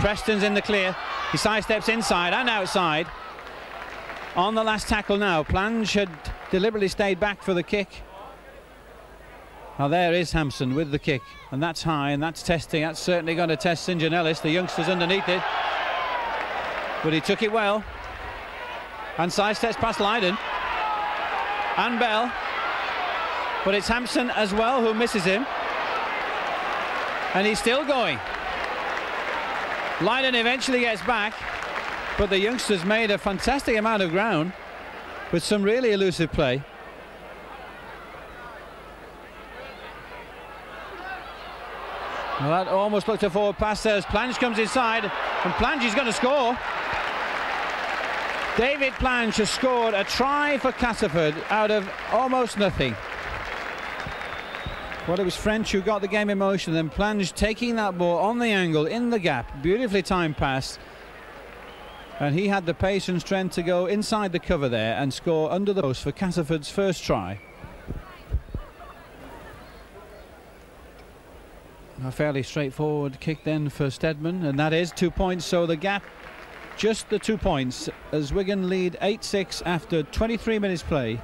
Preston's in the clear. He sidesteps inside and outside. On the last tackle now, Plange had deliberately stayed back for the kick. Now there is Hampson with the kick, and that's high, and that's testing. That's certainly going to test St John Ellis. The youngsters underneath it, but he took it well. And sidesteps past Lydon and Bell, but it's Hampson as well who misses him, and he's still going. Lydon eventually gets back, but the youngsters made a fantastic amount of ground with some really elusive play. Well, that almost looked a forward pass there as Plange comes inside, and Plange is going to score. David Plange has scored a try for Castleford out of almost nothing. Well, it was French who got the game in motion, then Plange taking that ball on the angle, in the gap, beautifully timed pass. And he had the pace and strength to go inside the cover there and score under the post for Castleford's first try. A fairly straightforward kick then for Steadman, and that is two points. So the gap, just the two points, as Wigan lead 8 6 after 23 minutes play.